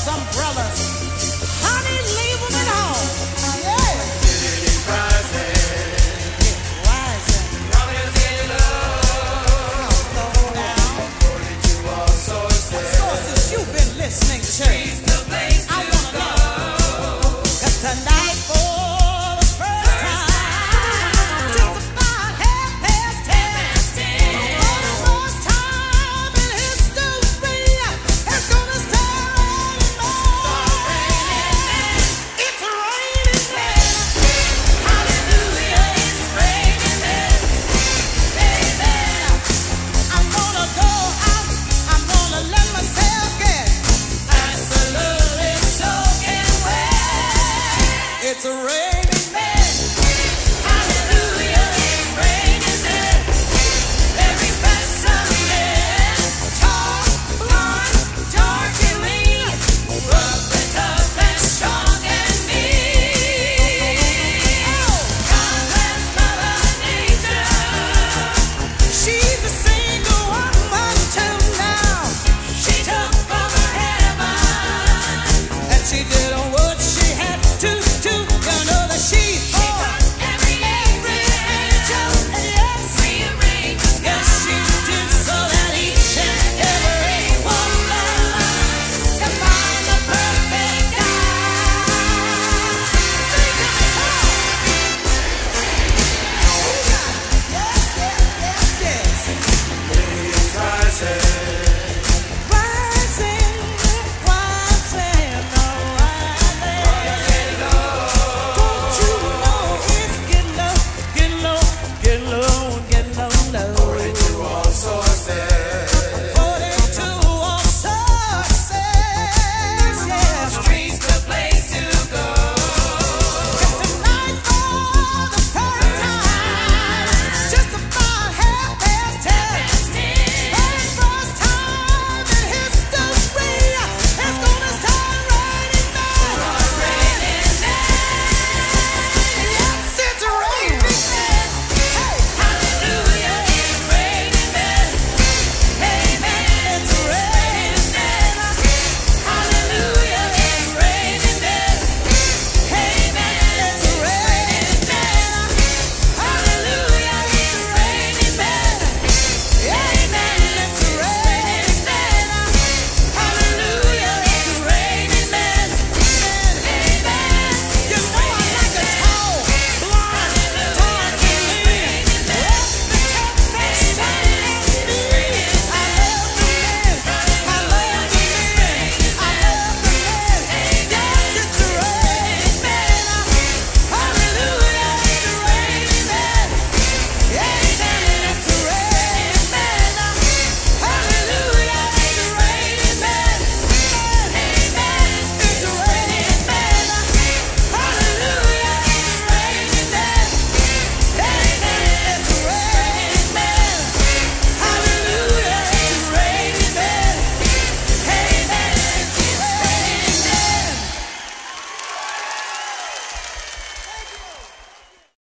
those umbrellas. It's a rain.